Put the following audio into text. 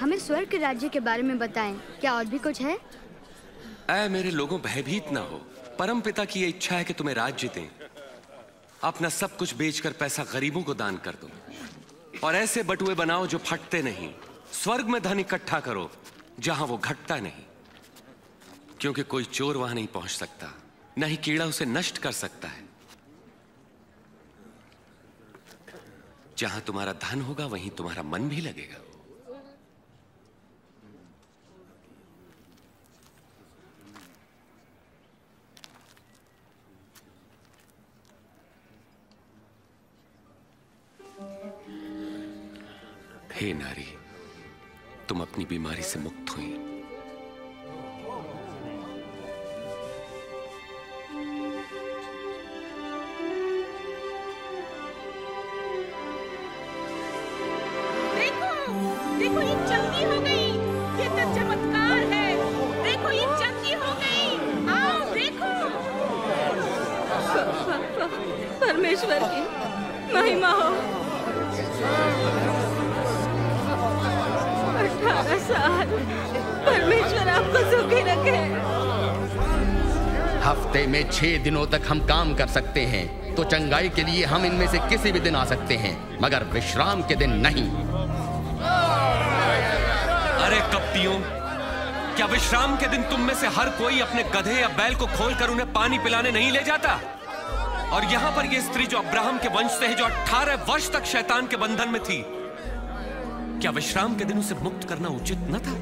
हमें स्वर्ग के राज्य के बारे में बताएँ। क्या और भी कुछ है? ऐ मेरे लोगों, भयभीत ना हो। परम पिता की ये इच्छा है कि तुम्हें राज्य दें। अपना सब कुछ बेचकर पैसा गरीबों को दान कर दो। और ऐसे बटुए बनाओ जो फटते नहीं। स्वर्ग में धन इकट्ठा करो, जहाँ वो घटता नहीं। क्योंकि कोई चोर वहाँ नहीं पहुँच सकता, न ही कीड़ा उसे नष्ट कर सकता है। जहाँ तुम्हारा धन होगा, वहीं तुम्हारा मन भी लगेगा। हे नारी तुम अपनी बीमारी से मुक्त हुई। देखो देखो ये हो गई। ये तो चमत्कार है। देखो ये हो गई। आओ देखो। परमेश्वर की महिमा हो। साल परमेश्वर आपको सुखी रखे। हफ़्ते में छह दिनों तक हम काम कर सकते हैं तो चंगाई के लिए हम इनमें से किसी भी दिन आ सकते हैं मगर विश्राम के दिन नहीं। अरे कपटियों क्या विश्राम के दिन तुम में से हर कोई अपने गधे या बैल को खोलकर उन्हें पानी पिलाने नहीं ले जाता? और यहाँ पर यह स्त्री जो अब्राहम के वंश से है जो 18 वर्ष तक शैतान के बंधन में थी क्या विश्राम के दिन उसे मुक्त करना उचित न था?